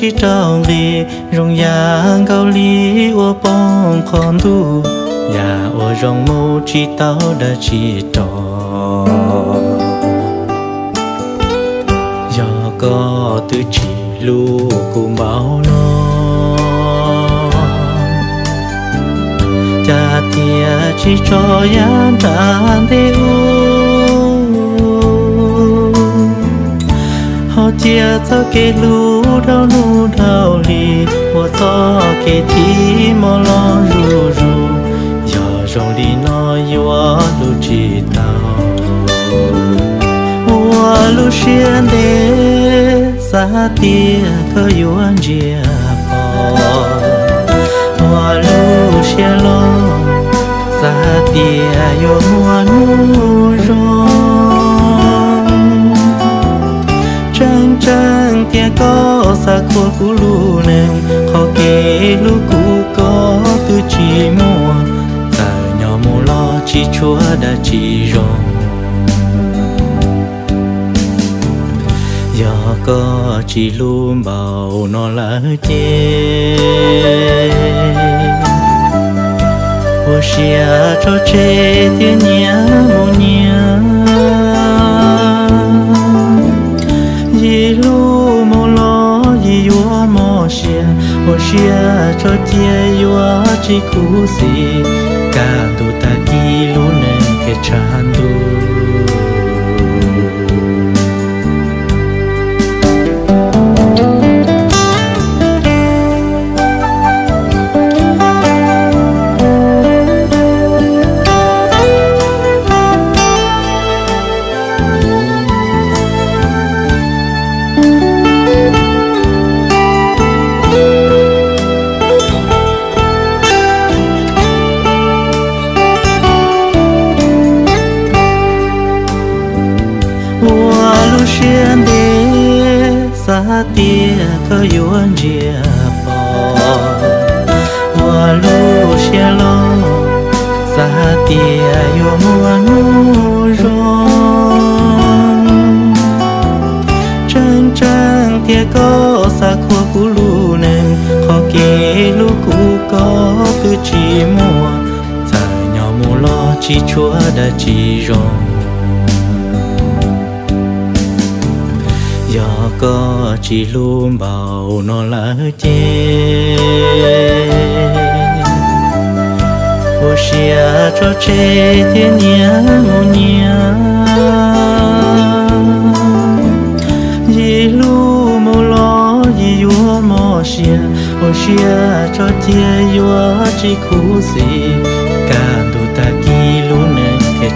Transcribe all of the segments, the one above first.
chi chỉ trong đi rong yang cao li ô bong con du, nhà ô rong mo chỉ tao đã chỉ to ya có từ chỉ lu cùng bao nó cha tia chỉ cho yan tan de u họ chia cho cái lu đâu nu đâu li mò cho cái tí mò lo ru ru giờ rong đi nói yo lu chỉ tao hoa lu xuyên đê xa tia cơ yuan chia bỏ hoa lu xuyên lo xa tia yo mua nu rong trăng trăng tia có xa khua cú lu nèng khó kê lu cú có tư chi mua ta nhỏ mua lo chỉ chúa đã chỉ rong giờ có chi luôn bảo nó là chê Ủa xìa cho chê tiếng nhớ mô nhớ xìa Ủa cho tia yua chỉ cú xì Cả tu ta kỳ lu nè kê chan tu cứ chỉ mua. Giờ nhỏ mù lo chỉ chúa đã chỉ rong giờ có chỉ luôn bảo nó là chê. Ô xia cho chê thiên nhớ ngô nhớ dì lu mô lo dì yua mô xia ô xia cho tia yua chỉ khu xì cả tu ta kỳ lu nè kê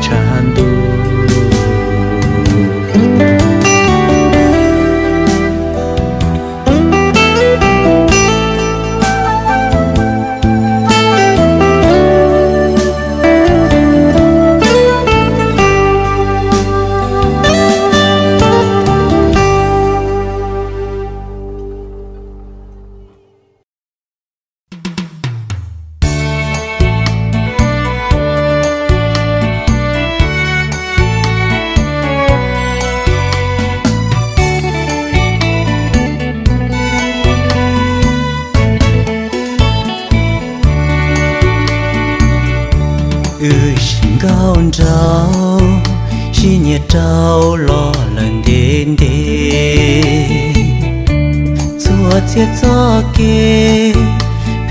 yu xin gao zhao xi nye zhao lo lan den de zuo jie zuo ge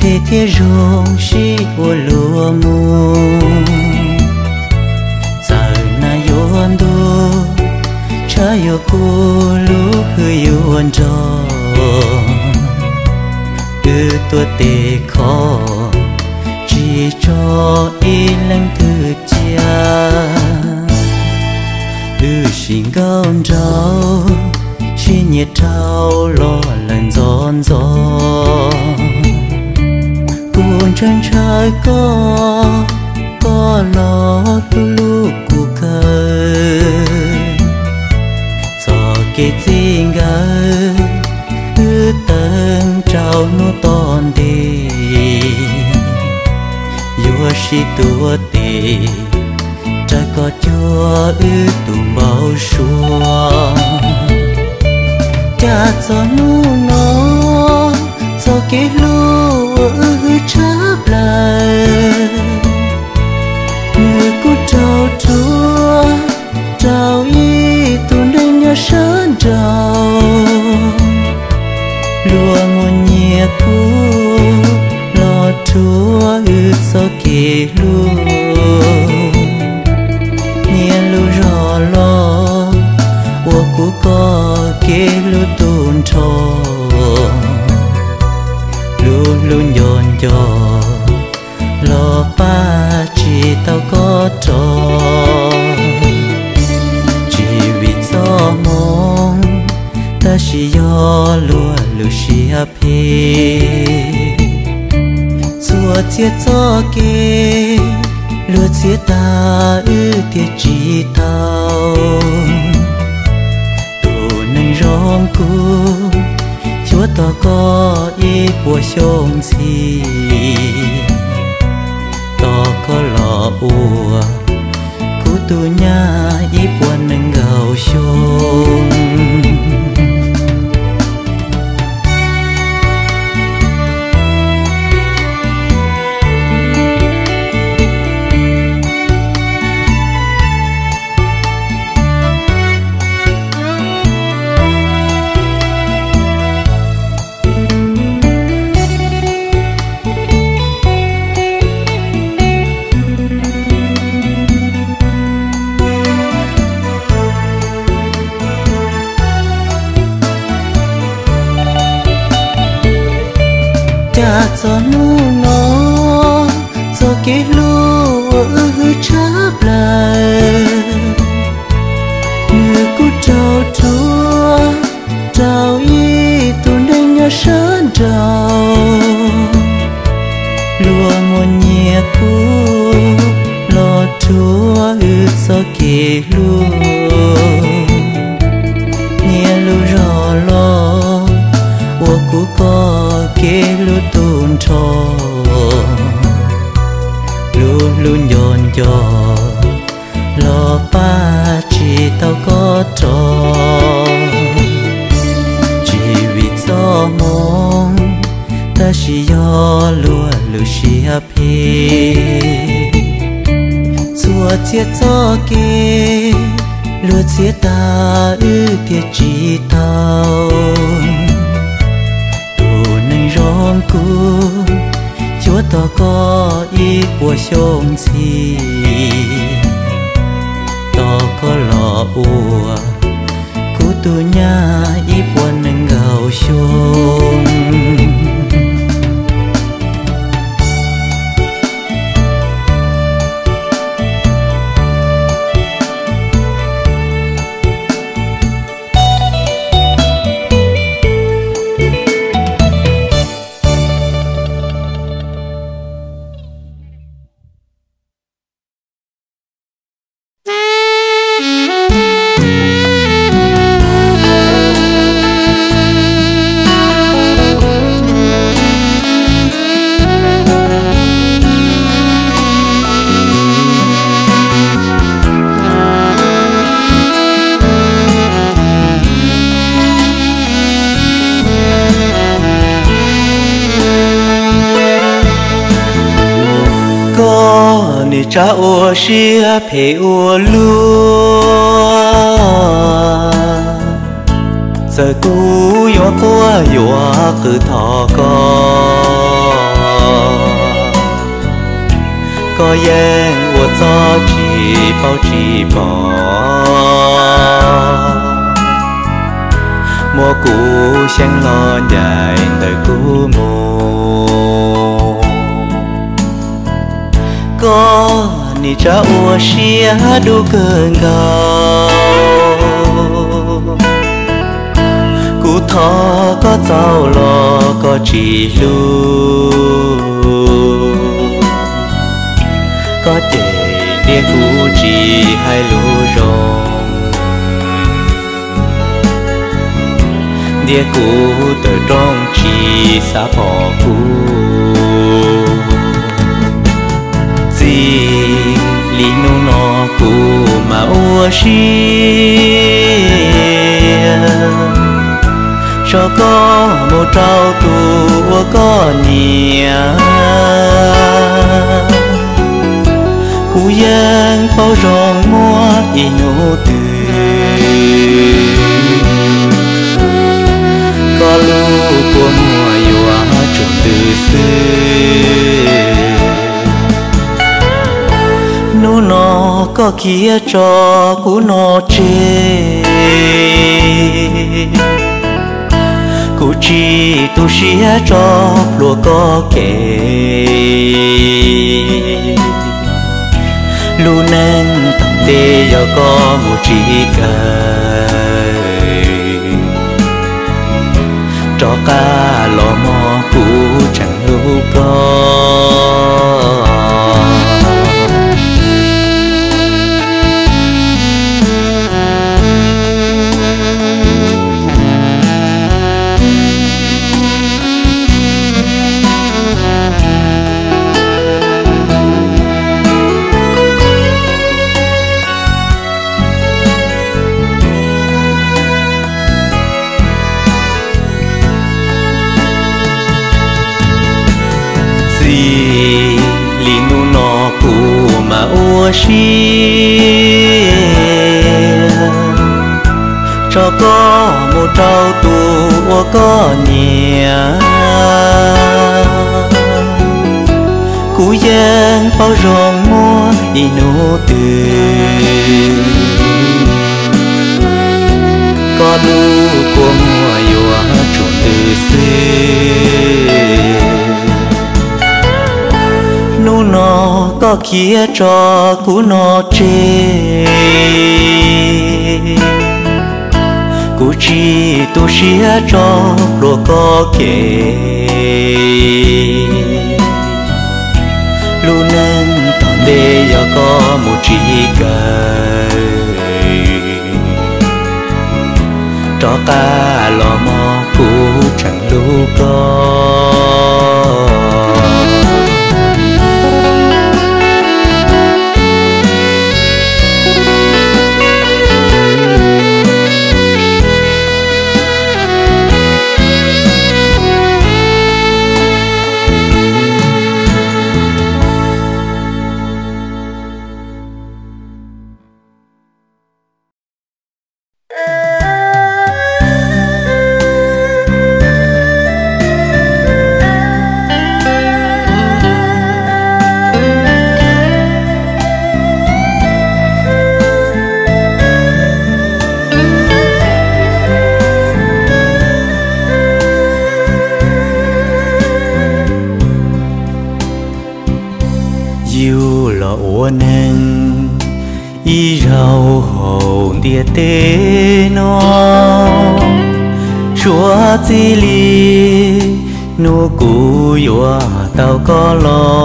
pei tie rong xi wo luo mu zai na yuan du cha yu gu lu hu yuan zhao yu tuo de ko chỉ cho y lăng thư cha. Ừ xin cao trao xin nhiệt trao, lo lần giòn gió buồn chân trời có có lo tu lu cu cơ cho cái tình gơ ư tần trao nu ton đi Yua shi tua tì. Trời có chúa ư tù bao xua. Cha cho nu nó Cho cái lu ư chắp lại Người cú trao chúa, Trao y tù nên nhớ sơn trào. Lúa nguồn nhẹ cú chúa ư so kê chia cho kê lúa chia ta ư tiệt chi tao. Tu nâng rong cu, chúa ta có ý của sông chi to có lọ ua cú tu nhà ý buồn nâng gạo sông chúa ư cho cái chia cho kê, lúa chia ta ư tiệt chỉ tao rong cu chúa ta có ý của sông chi ta có lọ ua cú tu nhà ý buồn nâng gạo sông cha ua xia, phê ua lúa. Giờ cú yo qua yo cứ thọ co có yên ua cho chỉ bao chỉ bỏ mua cũ sáng lo dài đời cũ mùa. Có ni cha ua xia đu cơ gào cú thọ có cháu lo có chỉ lu. Có để địa cú chỉ hai lu rong địa cũ từ trong chỉ xa bỏ cũ si li nu no ku ma ua shi cho có một trao tu có nhà, cú giang bao rong mua y nô có nó có kia cho cú nó chê cú chi tu xia cho lúa có kể lu nên tặng tê giờ có một chỉ cây cho ca lò mò cũ chẳng lưu có. Mà ua xia cho có một trâu tù có nhiều cú giang bao rong mua đi nô từ. Có đu của mùa yêu trùng từ xưa nó có kia cho cú nó chê cú chi tu xia cho đồ có kể lu nên toàn đê giờ có một chi cây cho ca lò mò cú chẳng lu có. Yêu là ua nên y rau hậu địa tế nó chúa chi li, nô cú yua tao có lo.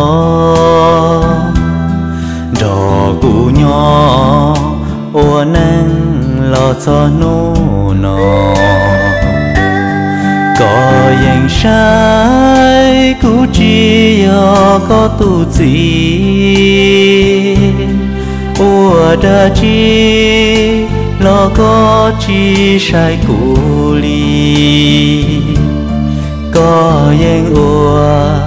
Đò cú nhỏ ua nên lo cho nô nó yang sai cú chi yo có tu gì ua đã chi, lo có chi sai cú li có yang ua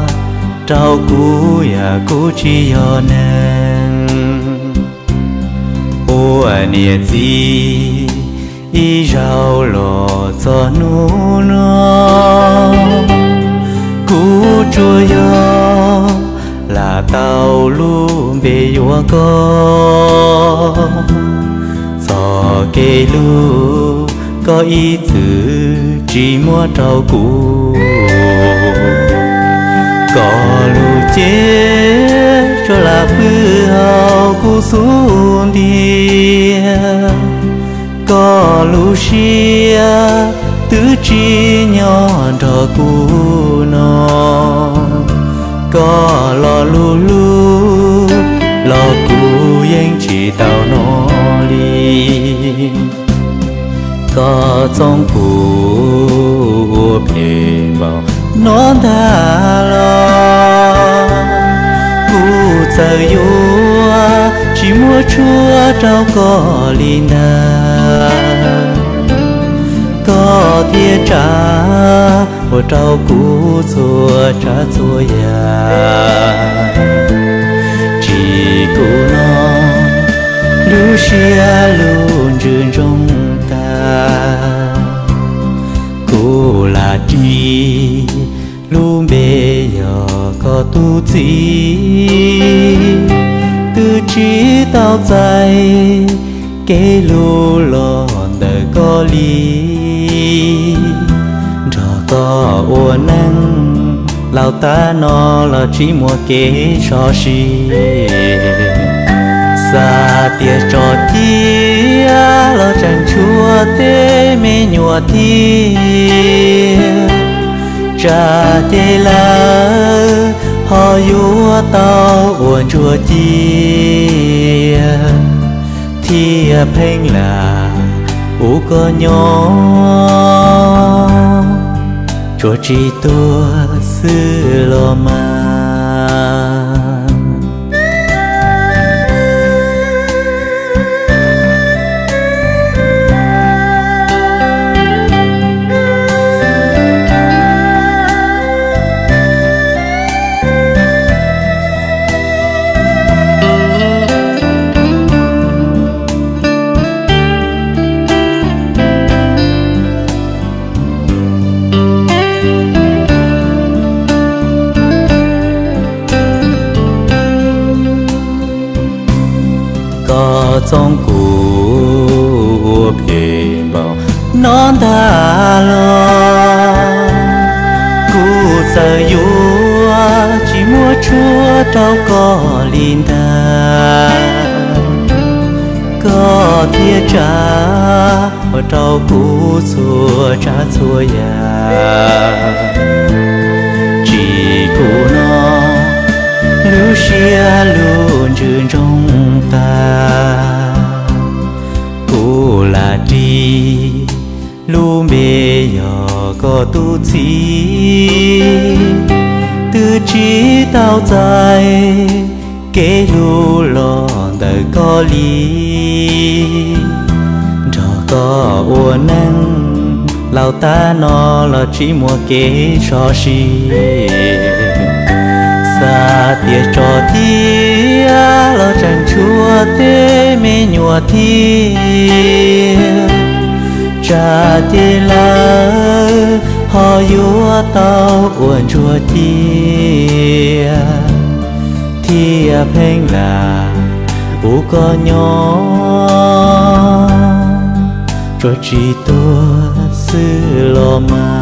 trao cú ya cú chi yo nên ua nia gì y nó chua là có cho có ý từ chỉ mua trâu cú có lu chế cho là bư hậu cú xuống đi có Lucia tứ chi nhỏ đỏ cú nó có lo lu lu lo cú yên chỉ tao nó đi có trong cú phê vào nó đã lo giờ yêu chỉ mua chúa trao có lina có thiên trả một trao cũ chùa trả chùa ya chỉ cụ nó lu xia luôn rừng trong ta. Cụ là chi, luôn bên giờ có tu gì từ chỉ tao dài cái lu lon đời có lý cho có ô năng lao ta nó là chỉ mua kế cho xì xa tia cho tia lo chẳng chúa tê mê nhùa tia cha tê la họ yua tao uốn chúa tia thia phênh là u có nhỏ chùa chỉ tua sư lo mà Song trong cũ phê bao non đã lo. Cũ giờ yêu chỉ mua chúa đâu có linh ta có thiê trả ở trao cũ xua trả xua ya chỉ cũ nó lưu xia luôn trường trong ta. Lu mê giờ có tu chi, tư chỉ tao dài Kế lu lòn đời có lý Cho có ô năng Lao ta nó là chỉ mua kế cho xì tia cho tia lo chẳng chúa tê mê nhùa tia cha tia la họ yua tao uẩn chúa tia tia phanh là u có nhỏ. Cho chỉ tua sư lo mà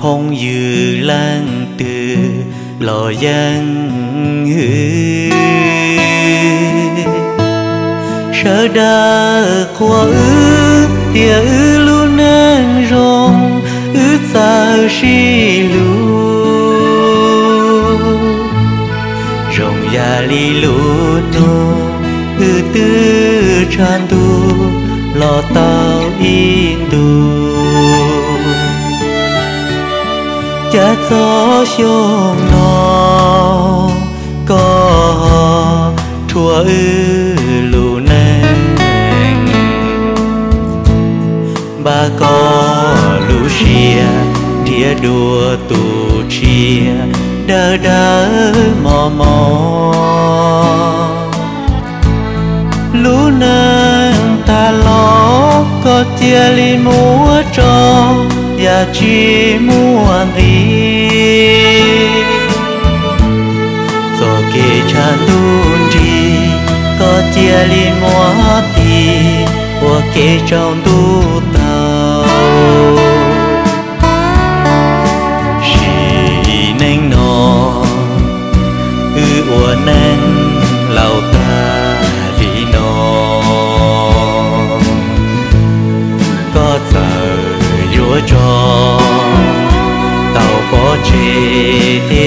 phong dư lan từ lò giang hư sợ đa qua ư tia ư lu nang rong ư xa si lu rong ya li lu no ư tư chan tu lo tao gió trong nó có thua ư lù neng ba có lù xia đĩa đùa tù chia đơ đơ mò mò lũ nâng ta lo có chia. ly múa tròn ya chi muan đi. Cho kê cha luôn đi có chia li mua đi của kê trong tu tao, chỉ nên nó ư ủa nên tàu có chê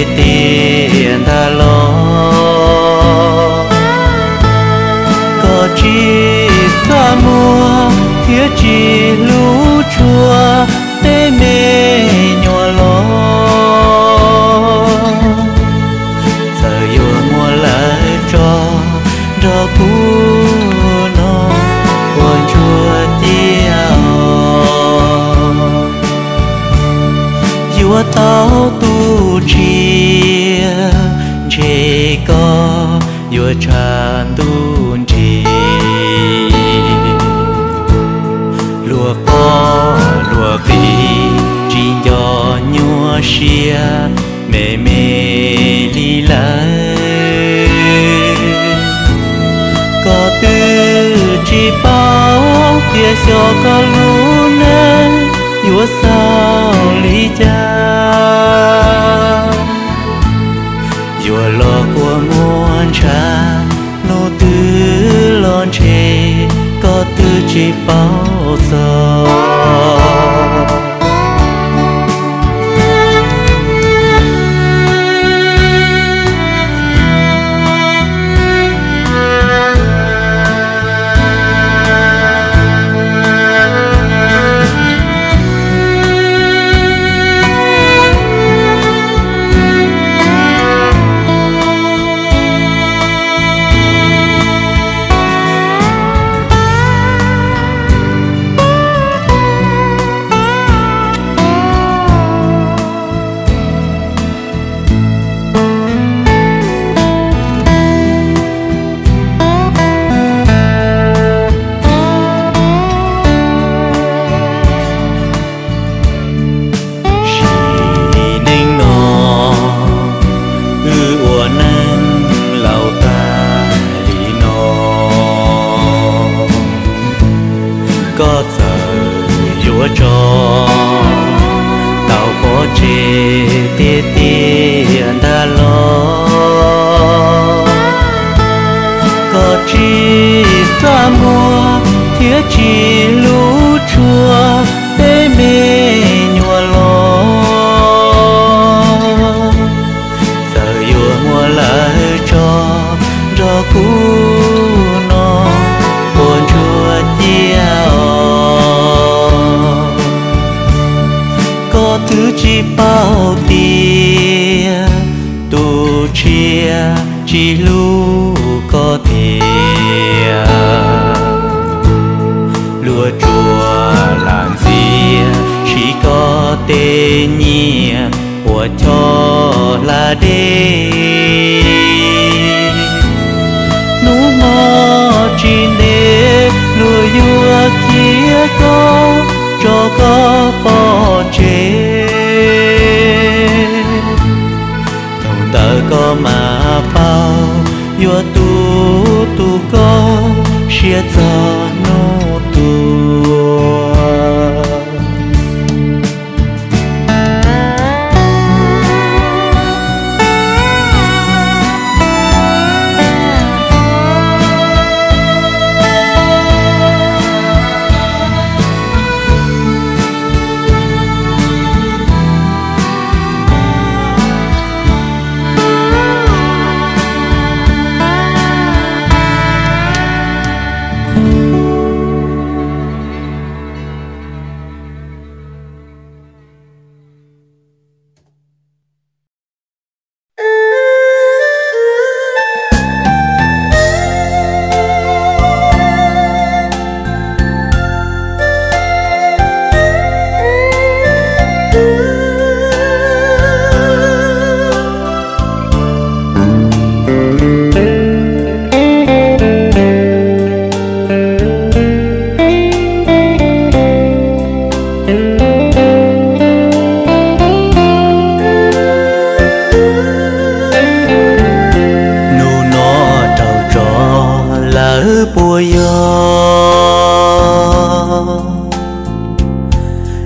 исчез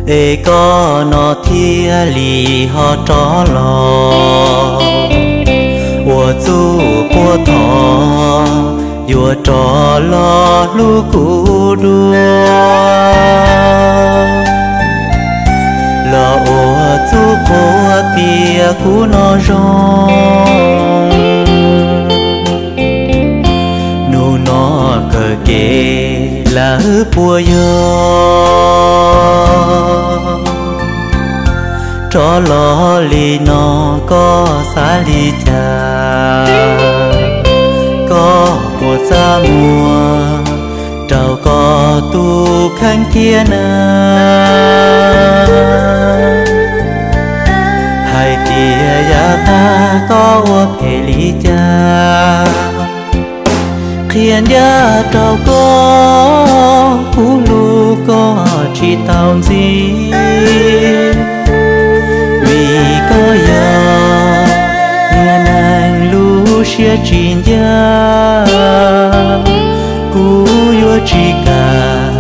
ê, có nó thia lì họ tró lò. Ủa chú của thọ ủa tró lò, lu cú đua. Lò, ủa chú của tia cú nó rong nu nó cờ kê là bùa yo cho lo li nó có xa li cha có của xa mùa trâu có tu khăn kia nà. Hai tia ya ta có ua phê li cha thiên ya tàu có phú lu có chỉ tao gì có giờ nhà nàng lu xia chín gia cú yo chỉ cả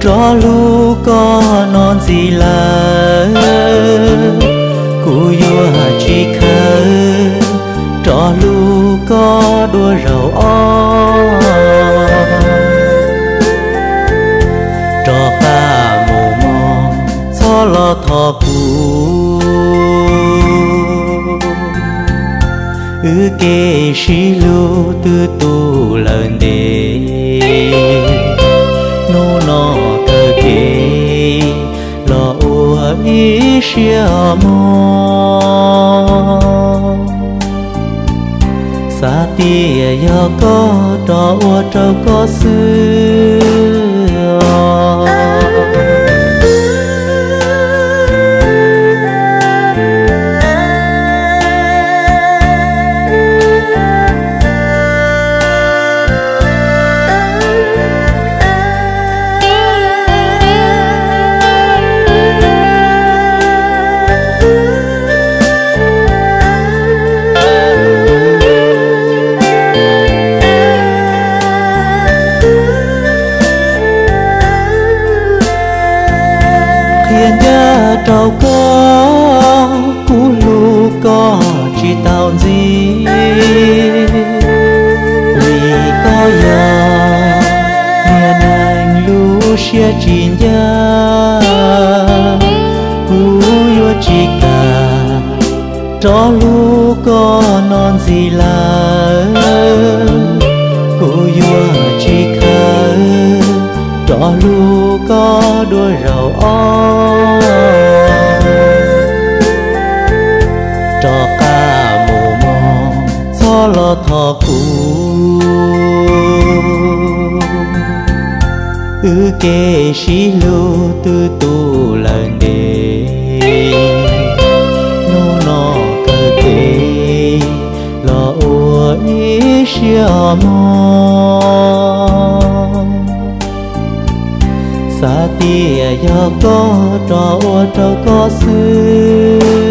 cho lu có non gì là cú yo chỉ khơi lu có đua rầu o. Cho ta mù mò cho lo thọ cú ư kê sĩ lu tư tu lần đề nô nọ cơ kê, lo ua ý xia mô xa tia yo có trò ua trâu có xưa cho lu có non gì là cô yo chỉ khờ. Cho lu có đôi rầu o cho ca mù mò cho lo thọ cũ, ư kê xí lu tư tu lần ý xia mò sa tia yo có trò ô trò có xưa.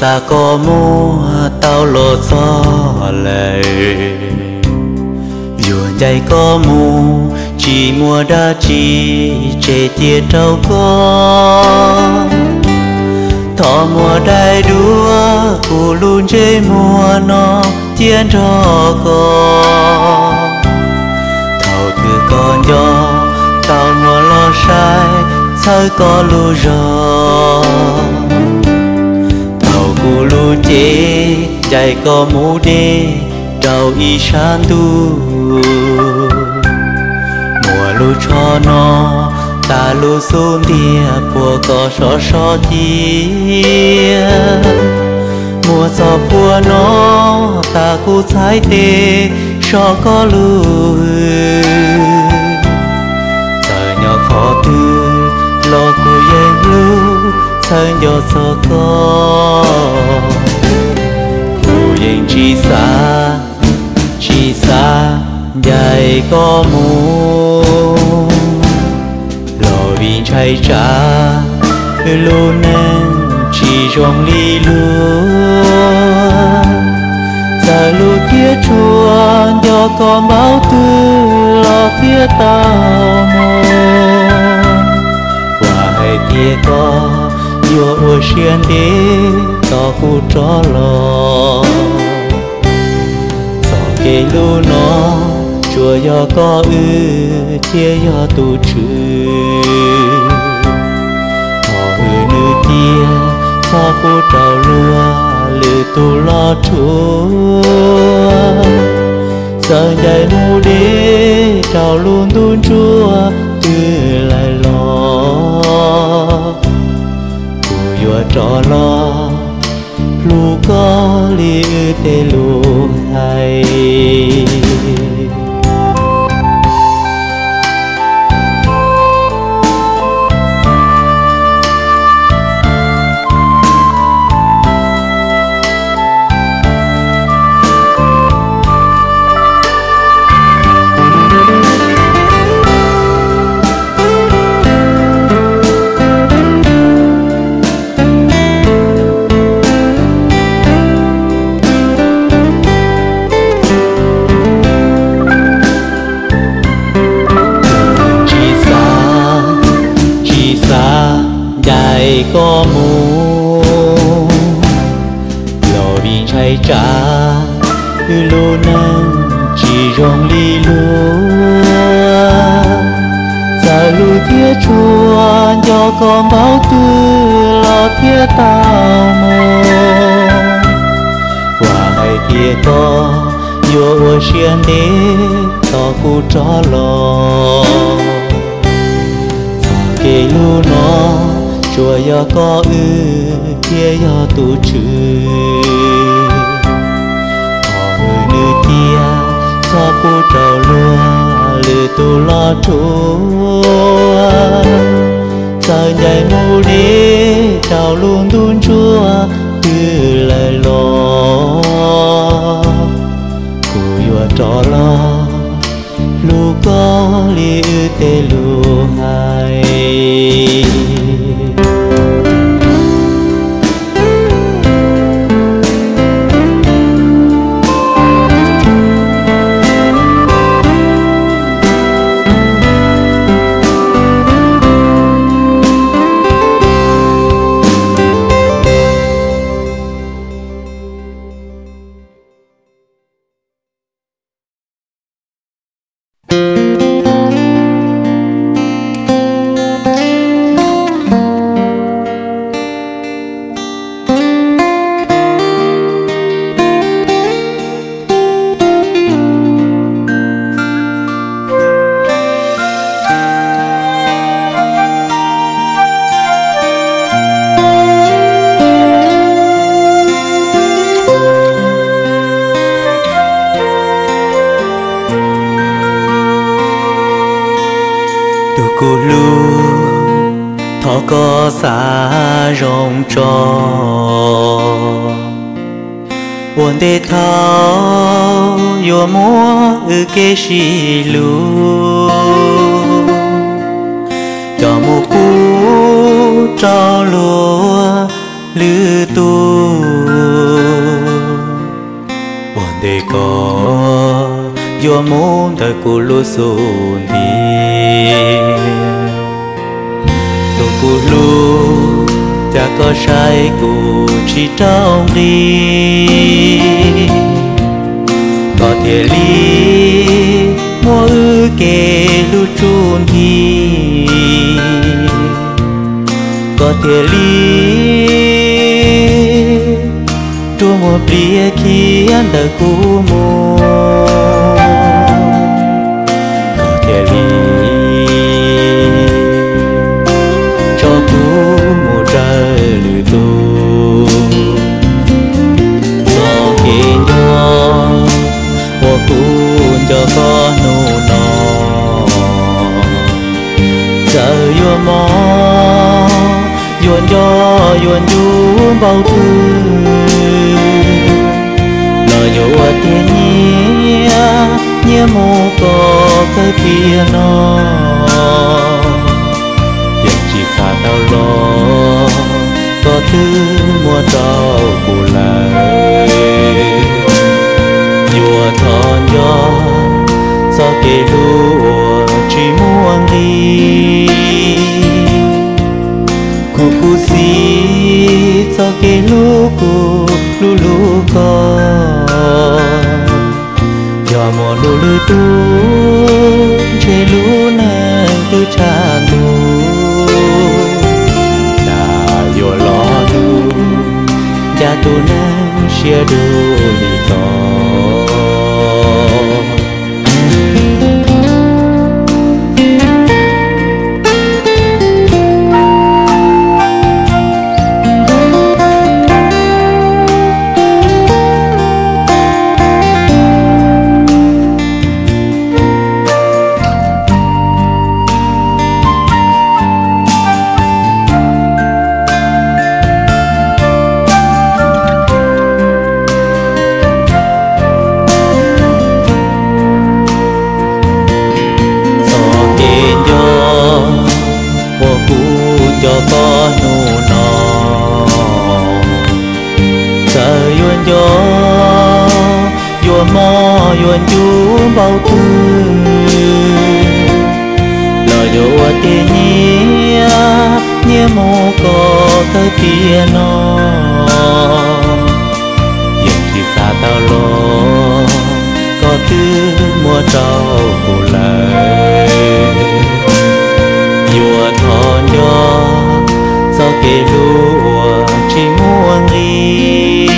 Xa có mua tao lo gió lệ. Dù dây có mu chỉ mua đa chỉ chế tia trâu có. Thọ mùa đại đua cụ luôn chế mùa nó tiên cho có. Thầu từ con gió tao mùa lo sai thơ có lu rồi thầu cu lu chế chạy có mũ đê đầu y san tu. Mùa lu cho nó, ta lu xuống địa bùa có so so chia mùa gió bùa nó, ta cu trái tê so có lu giờ nhỏ khó tư, lo cu yên lưu lu giờ nhỏ gió có cu yên chi xa chi xa, dài có mùa vì chạy trả lô nên chỉ trong ly lúa giờ lũ kia chua do con báo tư lo phía tao mô và hai kia có yo ô xiên đế to khu cho lo giờ kê lũ nó chùa yo có ư chia yo tu trừ họ hư nữ tia cho cô trào lúa lư tu lo chúa giờ dài mu đế trào luôn tuôn chúa từ lại lo cụ yo lo lu có li tê lu hay. Có mù chạy trả chỉ con báo tư lo thiết tao mô qua hai kia to yo xiên đế to cu cho lo kể lu nó chùa yo có ư kia yo tu chư họ hư nữ kia cho cô trầu lúa lư tu lo chúa giờ nhảy mù đi trầu luôn tuôn chúa cứ lại lo cô yo trò lo lu có li tê lu hai thọ có xa rong trò. Buồn tê thao Yô mua ư kê xì lù. Cho một cú cho lúa lư tu. Buồn tê có Yô muốn đời cú lu xù đi đồ cô lu cha có sai cô chỉ trong đi có thể ly mua ư kê lu chun đi có thể lý chua mua bia khi ăn đời cũ mua cho nụ nọ. Giờ yêu mò yuan do yuan du bao thư lời dụ tiền nhia nhia mô có cái kia nó tiền chỉ xa tao lo có thứ mua trao cụ lại nhua thon gió do kê lúa chỉ muốn đi. Cụ cụ si cho kê lúa cụ lú lú co giờ mùa lú lú tu, chê lú nàng tu cha tu. Đã yo lo tu ya tu nàng chia du li to so tới kia nó. Yên khi xa tao lo có thứ mua trâu cụ lại vừa thọ nhỏ, do kê lúa chỉ muốn đi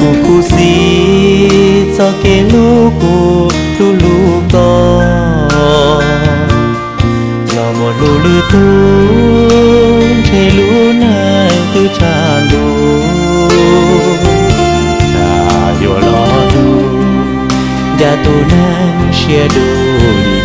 cu cu si do kê lúa cu lúa. Một lú lú tu chê lú nàng tư cha lú ta yo lo tu ya tu nan shia du li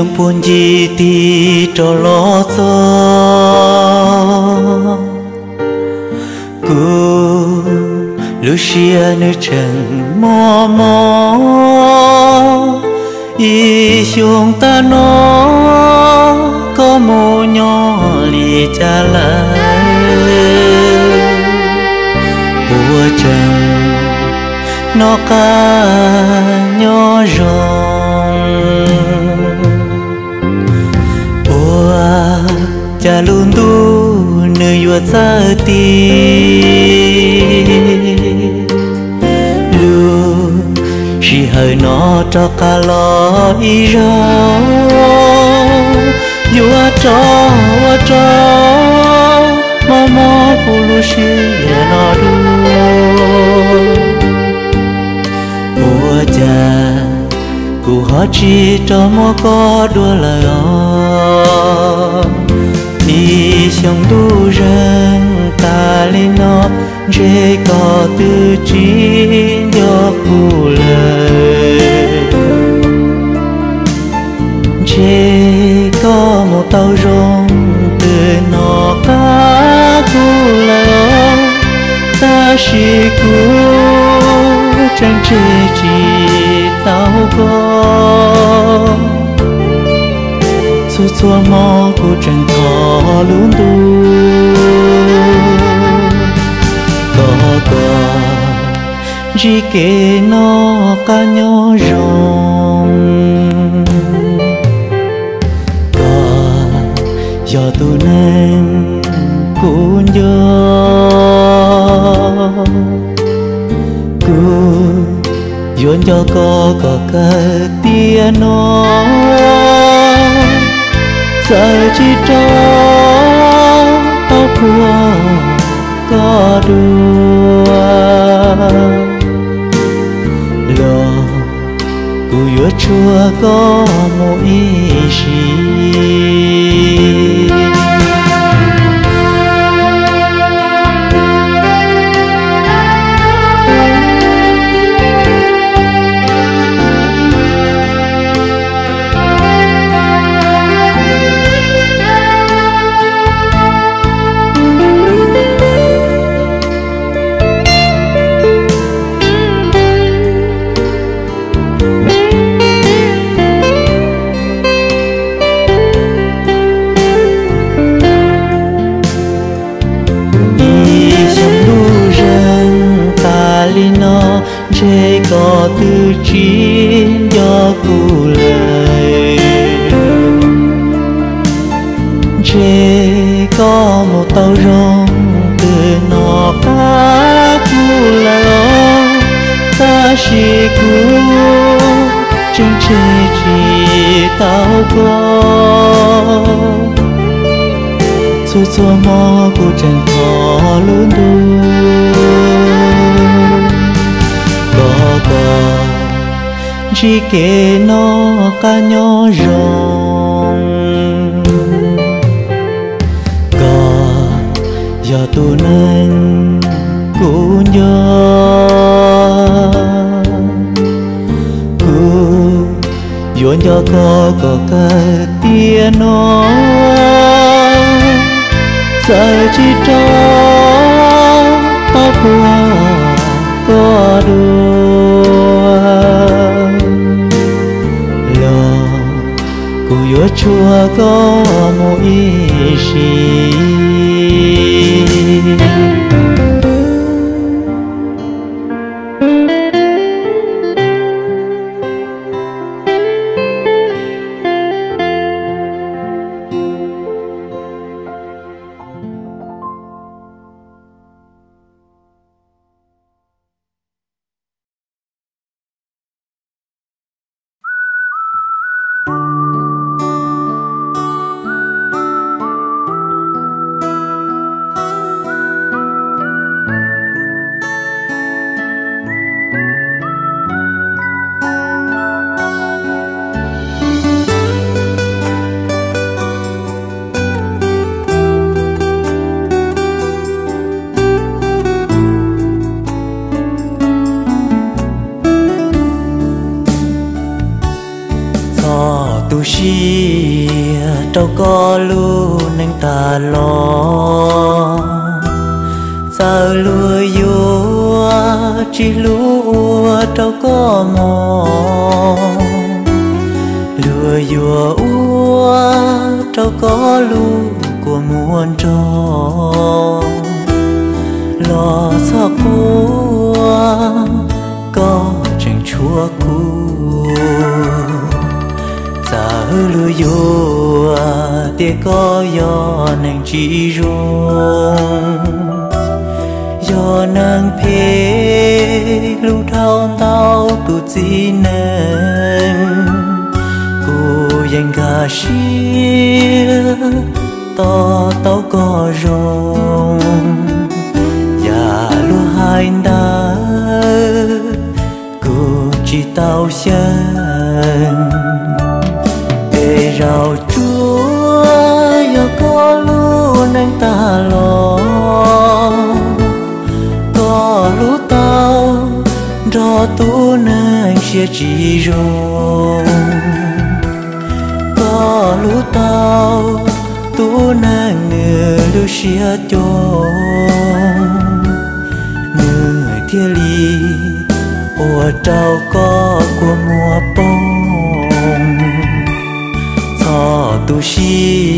hiong buồn gì thì cho lo cho cô lúc xia nữ trần mò mò y xuống ta nó có mồ nhỏ lì cha lại bùa trần nó ca nhỏ rồi cha luôn tu nơi yua sa ti. Lu chỉ hơi nó cho cả lo y ra dù à cho à cho mà mò cô lu xì nó đu ủa cha cụ họ chỉ cho mò có đua lời đi xong đu răng, ta lên nó, dễ có tư chín cho cụ lời dễ có một tàu rong, từ nó cá cụ lời ta chỉ cụ chẳng chê chỉ tao có su chua mong có luôn đuôi có chỉ kể nó ca nhỏ rong có giờ tu nên cũng nhớ cứ dọn cho có có cái tia nó giờ chỉ cho thua có đua lo cụ yếu chua có mỗi gì tao có xua xua mò cụ chân thọ lớn đuôi có chỉ kể nó cả nhỏ rong có giờ tu nên cũng nhớ dọn cho có có cái tia nó sợ chỉ cho ta qua có đua lo cụ yếu chua có một ý to tao có rong ya dạ lu hai đã cô chỉ tao xem để rào chúa yo có luôn anh ta lo. Có lu tao cho tu nang sẽ chỉ rong có lu tao tu nang ngờ lu xia cho. Ngờ thiên lý ủa trao có của mùa bông. Cho tu si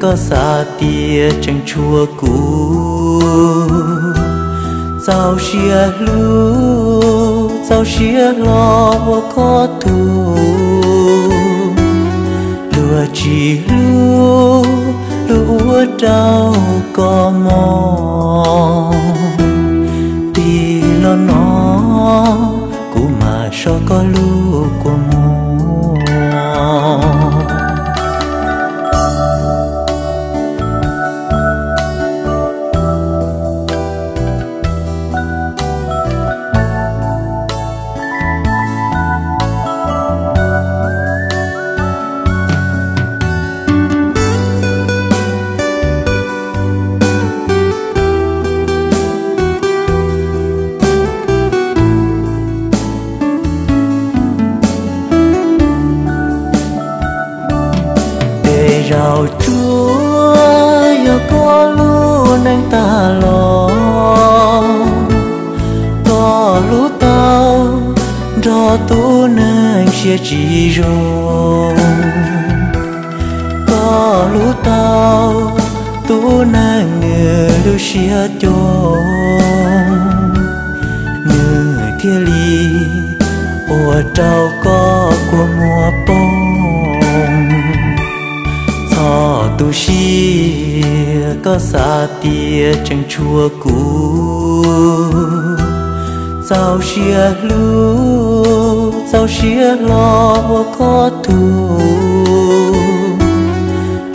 có xa tia chẳng chua cũ sao xia lu sao xia lo có tu chỉ lu lúa trao có mò. Đi lo nó cú mà cho có lu của chia chỉ rồi có lũ tao tu nàng ngờ lu sẽ cho người thiên lý ủa trao có của mùa bông cho tu si có xa tia chẳng chua cũ sao xia lưu sao xia lo có tu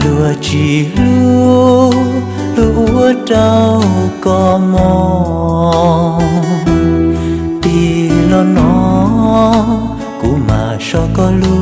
lừa chỉ lu lúa trao có mò. Đi lo nó cũng mà sao có lu